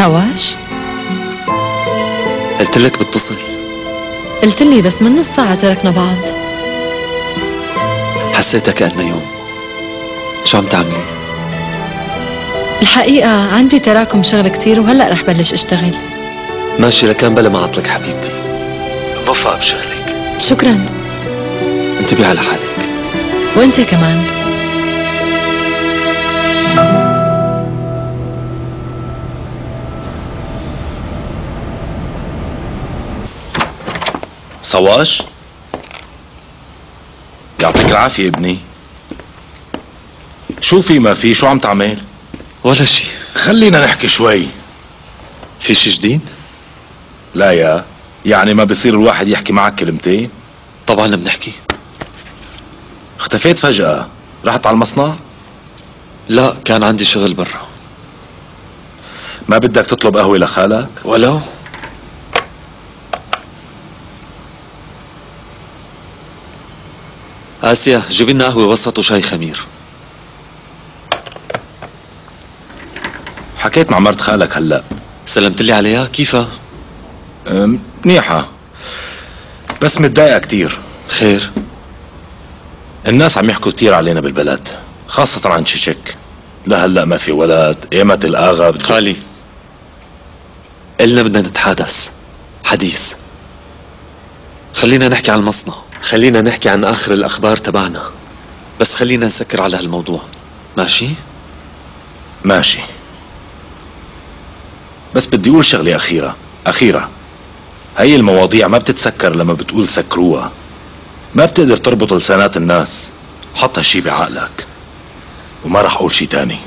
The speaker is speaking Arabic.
سواش؟ قلت لك بتصل. قلت لي بس من نص ساعة تركنا بعض. حسيتها كأنه يوم. شو عم تعملي؟ الحقيقة عندي تراكم شغل كتير وهلأ رح بلش أشتغل. ماشي لكان بلا ما عطلك حبيبتي. بوفق بشغلك. شكرا. انتبهي على حالك. وانت كمان. صواش؟ يعطيك العافية ابني. شو في ما في؟ شو عم تعمل؟ ولا شي. خلينا نحكي شوي. في شي جديد؟ لا يا. يعني ما بصير الواحد يحكي معك كلمتين؟ طبعا بنحكي اختفيت فجأة. رحت على المصنع؟ لا كان عندي شغل برا. ما بدك تطلب قهوة لخالك؟ ولو. آسيا جيبي لنا قهوة وسط وشاي خمير حكيت مع مرت خالك هلا. سلمت لي عليها. كيفها؟ منيحة. بس متضايقة كتير. خير. الناس عم يحكوا كتير علينا بالبلد خاصة عن شيشك. لهلا ما في ولد ايمت الآغا بده- خالي قلنا بدنا نتحادث حديث. خلينا نحكي عن المصنع خلينا نحكي عن آخر الأخبار تبعنا. بس خلينا نسكر على هالموضوع. ماشي؟ ماشي. بس بدي أقول شغلة أخيرة. أخيرة. هي المواضيع ما بتتسكر لما بتقول سكروها. ما بتقدر تربط لسانات الناس. حط هالشي بعقلك. وما رح أقول شي تاني.